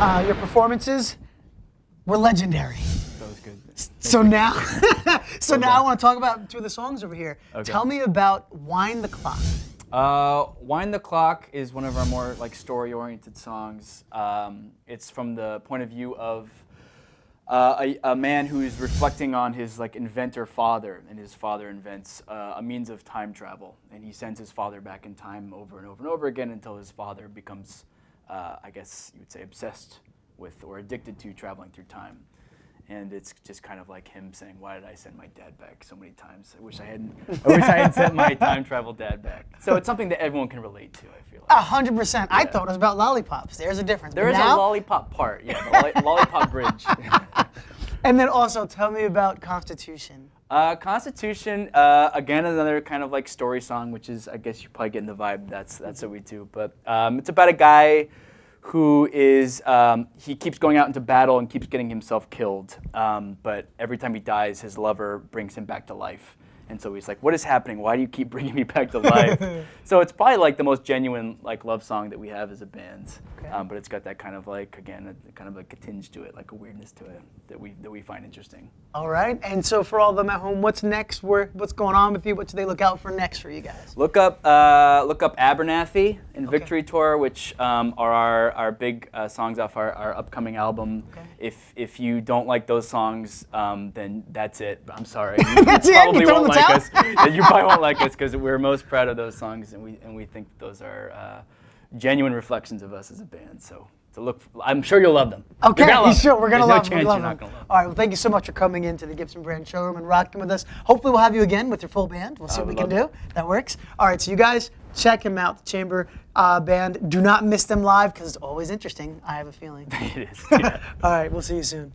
Uh, your performances were legendary. That was good. So now, so now I want to talk about two of the songs over here. Okay. Tell me about "Wind the Clock." Uh, Wind the Clock is one of our more like story-oriented songs. Um, it's from the point of view of uh, a, a man who is reflecting on his like inventor father, and his father invents uh, a means of time travel, and he sends his father back in time over and over and over again until his father becomes, uh, I guess you would say, obsessed with or addicted to traveling through time. And it's just kind of like him saying, "Why did I send my dad back so many times? I wish I hadn't. I wish I had sent my time travel dad back." So it's something that everyone can relate to. I feel like. A hundred percent. I thought it was about lollipops. There's a difference. There But is now, a lollipop part, yeah, the lolli- lollipop bridge. And then also tell me about Constitution. Uh, Constitution, uh, again, another kind of like story song, which is, I guess you probably getting the vibe. That's that's what we do. But um, it's about a guy who is um, he keeps going out into battle and keeps getting himself killed. Um, but every time he dies, his lover brings him back to life. And so he's like, "What is happening? Why do you keep bringing me back to life?" so it's probably like the most genuine like love song that we have as a band. Okay. Um, but it's got that kind of like again, a, kind of like a tinge to it, like a weirdness to it that we that we find interesting. All right. And so for all of them at home, what's next? Where, what's going on with you? What should they look out for next for you guys? Look up, uh, look up Abernathy and Victory Tour, which um, are our, our big uh, songs off our, our upcoming album. Okay. If if you don't like those songs, um, then that's it. I'm sorry. That's it? You throw the like towel? us. You probably won't like us because we're most proud of those songs, and we and we think those are uh, genuine reflections of us as a band. So. To look, I'm sure you'll love them. Okay, love sure. We're gonna There's love no them. chance we love you're not them. gonna love them. All right. Well, thank you so much for coming into the Gibson Brand showroom and rocking with us. Hopefully, we'll have you again with your full band. We'll see I what we can do. That works. All right. So you guys check him out, the Chamber uh, Band. Do not miss them live because it's always interesting. I have a feeling. It is. Yeah. All right. We'll see you soon.